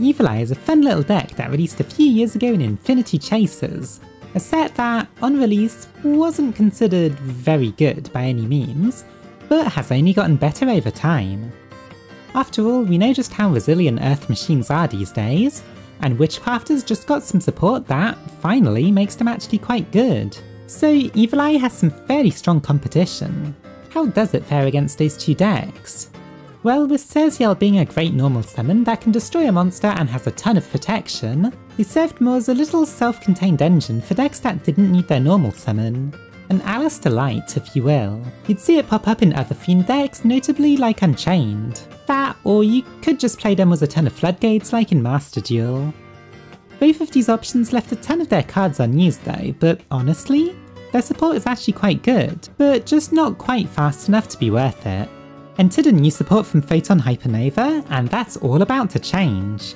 Evil Eye is a fun little deck that released a few years ago in Infinity Chasers, a set that, on release, wasn't considered very good by any means, but has only gotten better over time. After all, we know just how resilient Earth machines are these days, and Witchcrafters just got some support that, finally, makes them actually quite good. So Evil Eye has some fairly strong competition. How does it fare against those two decks? Well, with Serziel being a great normal summon that can destroy a monster and has a ton of protection, he served more as a little self-contained engine for decks that didn't need their normal summon. An Aleister Light, if you will. You'd see it pop up in other Fiend decks, notably like Unchained. That, or you could just play them with a ton of Floodgates like in Master Duel. Both of these options left a ton of their cards unused though, but honestly, their support is actually quite good, but just not quite fast enough to be worth it entered a new support from Photon Hypernova, and that's all about to change.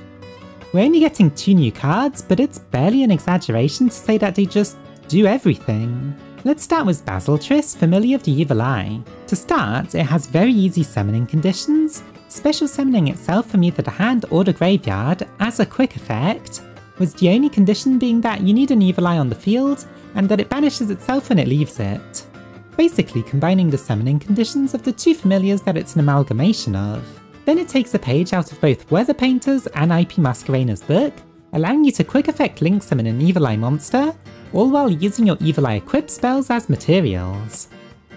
We're only getting two new cards, but it's barely an exaggeration to say that they just do everything. Let's start with Basiltrice, Familiar of the Evil Eye. To start, it has very easy summoning conditions, special summoning itself from either the hand or the graveyard as a quick effect, with the only condition being that you need an Evil Eye on the field, and that it banishes itself when it leaves it basically combining the summoning conditions of the two familiars that it's an amalgamation of. Then it takes a page out of both Weather Painter's and I:P Masquerena's book, allowing you to quick effect link summon an Evil Eye monster, all while using your Evil Eye equip spells as materials.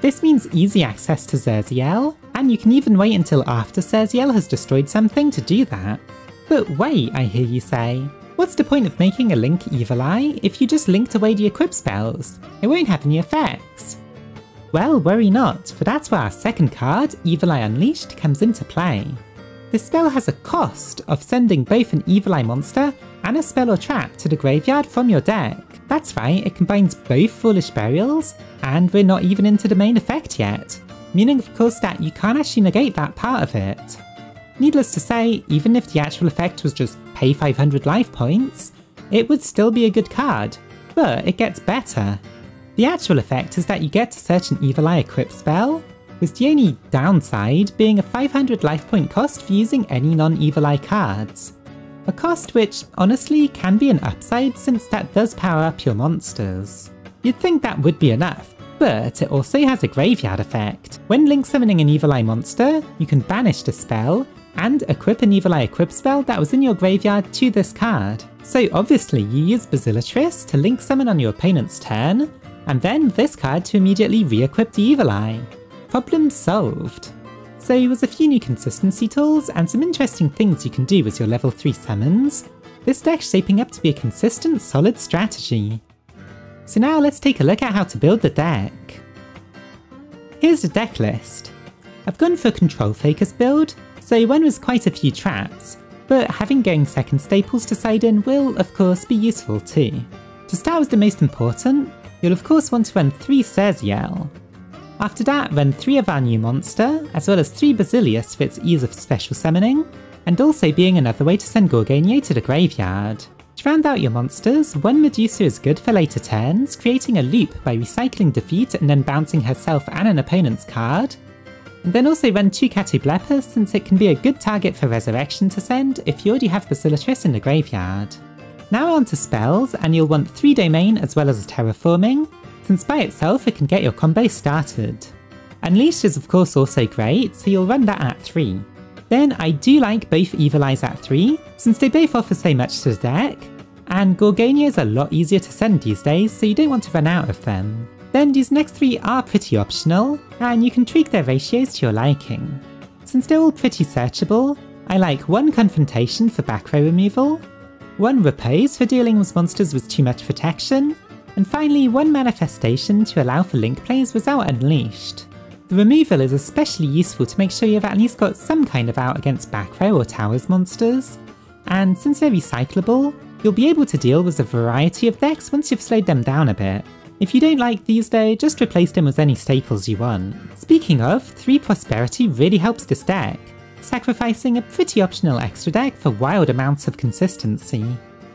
This means easy access to Zerrziel, and you can even wait until after Zerrziel has destroyed something to do that. But wait, I hear you say. What's the point of making a Link Evil Eye if you just linked away the equip spells? It won't have any effects. Well, worry not, for that's where our second card, Evil Eye Unleashed, comes into play. This spell has a cost of sending both an Evil Eye monster and a spell or trap to the graveyard from your deck. That's right, it combines both Foolish Burials, and we're not even into the main effect yet, meaning of course that you can't actually negate that part of it. Needless to say, even if the actual effect was just pay 500 life points, it would still be a good card, but it gets better. The actual effect is that you get to search an Evil Eye equip spell, with the only downside being a 500 life point cost for using any non-Evil Eye cards. A cost which, honestly, can be an upside since that does power up your monsters. You'd think that would be enough, but it also has a graveyard effect. When link summoning an Evil Eye monster, you can banish the spell, and equip an Evil Eye equip spell that was in your graveyard to this card. So obviously you use Basiltrice to link summon on your opponent's turn, and then this card to immediately re-equip the Evil Eye. Problem solved. So with a few new consistency tools and some interesting things you can do with your level 3 summons, this deck's shaping up to be a consistent, solid strategy. So now let's take a look at how to build the deck. Here's the deck list. I've gone for a control focus build, so one with quite a few traps, but having going second staples to side in will of course be useful too. To start with the most important, you'll of course want to run 3 Serziel. After that, run 3 of our new monster, as well as 3 Basilius for its ease of special summoning, and also being another way to send Gorgonio to the graveyard. To round out your monsters, one Medusa is good for later turns, creating a loop by recycling defeat and then bouncing herself and an opponent's card, and then also run 2 Catoblepas since it can be a good target for resurrection to send if you already have Basiltrice in the graveyard. Now on to spells, and you'll want 3 Domain as well as Terraforming, since by itself it can get your combo started. Unleash is of course also great, so you'll run that at 3. Then I do like both Evil Eyes at 3, since they both offer so much to the deck, and Gorgonia is a lot easier to send these days, so you don't want to run out of them. Then these next three are pretty optional, and you can tweak their ratios to your liking. Since they're all pretty searchable, I like one Confrontation for back row removal, one Repose for dealing with monsters with too much protection, and finally one Manifestation to allow for link plays without Unleashed. The removal is especially useful to make sure you've at least got some kind of out against back row or towers monsters, and since they're recyclable, you'll be able to deal with a variety of decks once you've slowed them down a bit. If you don't like these though, just replace them with any staples you want. Speaking of, 3 Prosperity really helps this deck sacrificing a pretty optional extra deck for wild amounts of consistency.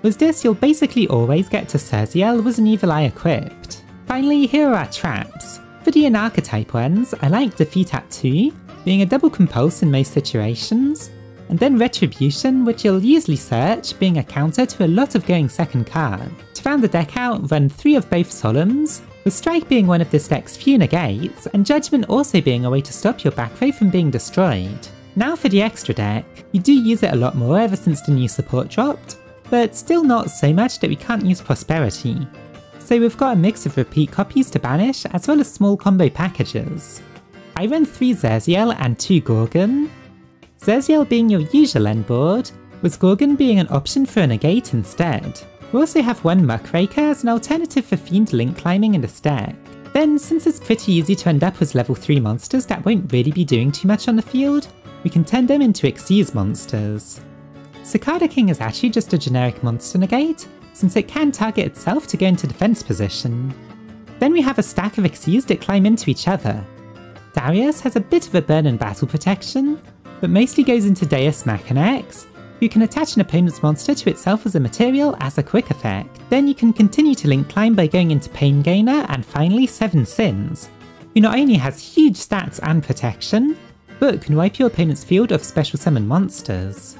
With this, you'll basically always get to Serziel with an Evil Eye equipped. Finally, here are our traps. For the archetype ones, I like Defeat at 2, being a double compulse in most situations, and then Retribution, which you'll usually search, being a counter to a lot of going second card. To round the deck out, run 3 of both Solemns, with Strike being one of this deck's few negates, and Judgment also being a way to stop your back row from being destroyed. Now for the extra deck, you do use it a lot more ever since the new support dropped, but still not so much that we can't use Prosperity. So we've got a mix of repeat copies to banish as well as small combo packages. I run 3 Zerrziel and 2 Gorgon. Zerrziel being your usual end board, with Gorgon being an option for a negate instead. We also have one Muckraker as an alternative for Fiend Link climbing in the stack. Then, since it's pretty easy to end up with level 3 monsters that won't really be doing too much on the field, we can turn them into Xyz monsters. Cicada King is actually just a generic monster negate, since it can target itself to go into defense position. Then we have a stack of Xyz that climb into each other. Darius has a bit of a burn and battle protection, but mostly goes into Deus Machina Machinex, you can attach an opponent's monster to itself as a material as a quick effect. Then you can continue to link climb by going into Pain Gainer and finally Seven Sins, who not only has huge stats and protection, but can wipe your opponent's field of special summon monsters.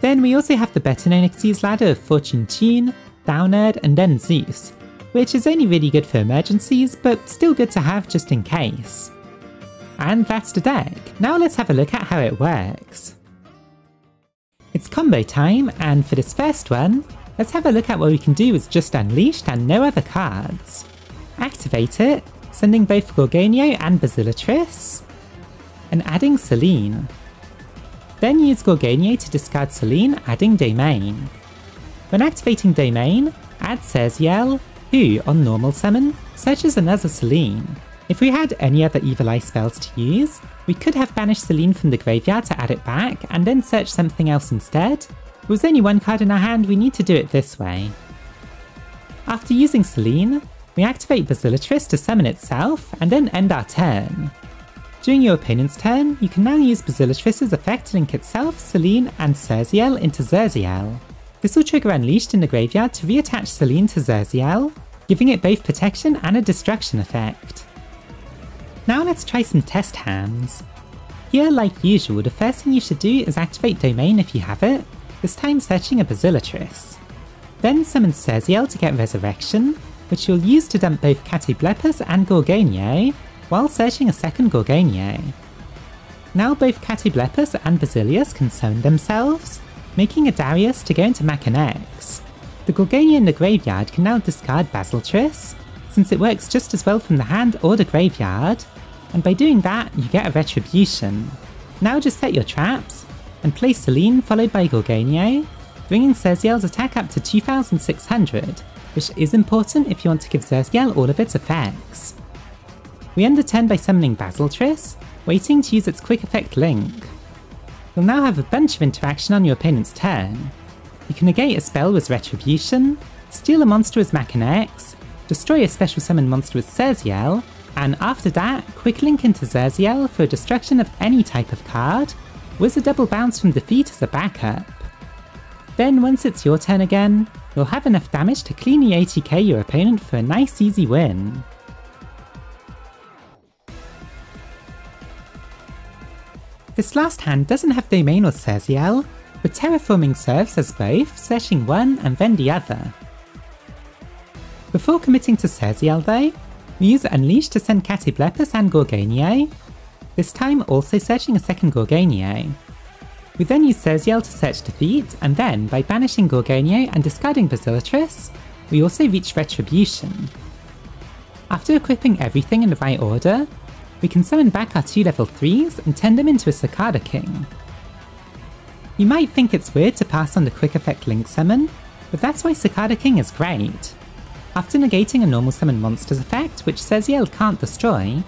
Then we also have the better known Xyz ladder of Fortune Tune, Downerd, and then Zeus, which is only really good for emergencies, but still good to have just in case. And that's the deck. Now let's have a look at how it works. It's combo time, and for this first one, let's have a look at what we can do with just Unleashed and no other cards. Activate it, sending both Gorgonio and Basiltrice, and adding Selene. Then use Gorgonio to discard Selene, adding Domain. When activating Domain, add Zerziel, who, on normal summon, searches another Selene. If we had any other Evil Eye spells to use, we could have banished Selene from the graveyard to add it back, and then search something else instead. With only one card in our hand, we need to do it this way. After using Selene, we activate Basiltrice to summon itself, and then end our turn. During your opponent's turn, you can now use Basiltrice' effect to link itself, Selene, and Zerziel into Zerziel. This will trigger Unleashed in the graveyard to reattach Selene to Zerziel, giving it both protection and a destruction effect. Now let's try some test hands. Here, like usual, the first thing you should do is activate Domain if you have it, this time searching a Basiltrice. Then summon Zerziel to get Resurrection, which you'll use to dump both Catoblepas and Gorgonio, while searching a second Gorgonio. Now both Catoblepas and Basilius summon themselves, making a Darius to go into Machinex. The Gorgonio in the graveyard can now discard Basiltrice, since it works just as well from the hand or the graveyard, and by doing that, you get a retribution. Now just set your traps, and play Selene followed by Gorgonio, bringing Zerziel's attack up to 2600, which is important if you want to give Zerziel all of its effects. We end the turn by summoning Basiltrice, waiting to use its quick effect Link. You'll now have a bunch of interaction on your opponent's turn. You can negate a spell with Retribution, steal a monster with Machinex, destroy a special summon monster with Zerziel, and after that, quick link into Zerziel for destruction of any type of card, with a double bounce from defeat as a backup. Then once it's your turn again, you'll have enough damage to clean cleanly ATK your opponent for a nice easy win. This last hand doesn't have Domain or Zerziel, but Terraforming serves as both, searching one and then the other. Before committing to Zerziel though, we use Unleash to send Catoblepas and Gorgonio, this time also searching a second Gorgonio. We then use Zerziel to search defeat, and then, by banishing Gorgonio and discarding Basiltrice, we also reach Retribution. After equipping everything in the right order, we can summon back our two level 3s and turn them into a Cicada King. You might think it's weird to pass on the quick effect Link summon, but that's why Cicada King is great. After negating a normal summon monster's effect, which Zerziel can't destroy,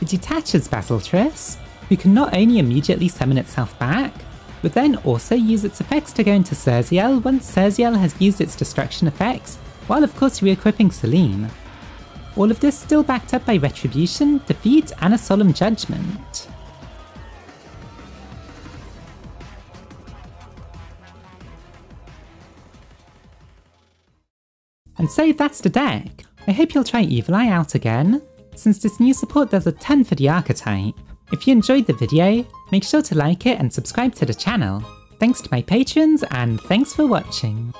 it detaches Basiltrice, who can not only immediately summon itself back, but then also use its effects to go into Zerziel once Zerziel has used its destruction effects, while of course re-equipping Selene. All of this still backed up by Retribution, Defeat, and a Solemn Judgment. And so that's the deck. I hope you'll try Evil Eye out again, since this new support does a ton for the archetype. If you enjoyed the video, make sure to like it and subscribe to the channel. Thanks to my patrons, and thanks for watching.